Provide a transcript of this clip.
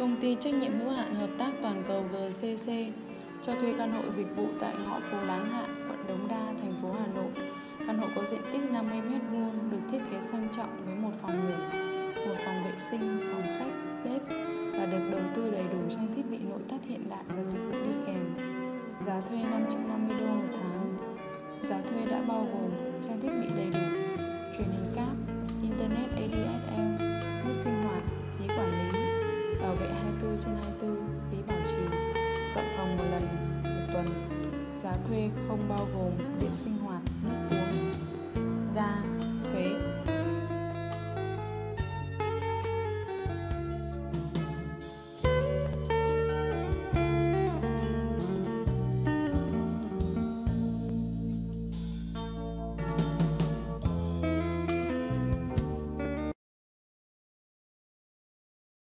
Công ty trách nhiệm hữu hạn hợp tác toàn cầu GCC cho thuê căn hộ dịch vụ tại ngõ phố Láng Hạ, quận Đống Đa, thành phố Hà Nội. Căn hộ có diện tích 50 m2, được thiết kế sang trọng với một phòng ngủ, một phòng vệ sinh, phòng khách, bếp và được đầu tư đầy đủ trang thiết bị nội thất hiện đại và dịch vụ đi kèm. Giá thuê 550 đô một tháng. Giá thuê đã bao gồm trang thiết bị đầy đủ, trên 24, phí bảo trì, dọn phòng một lần một tuần. Giá thuê không bao gồm điện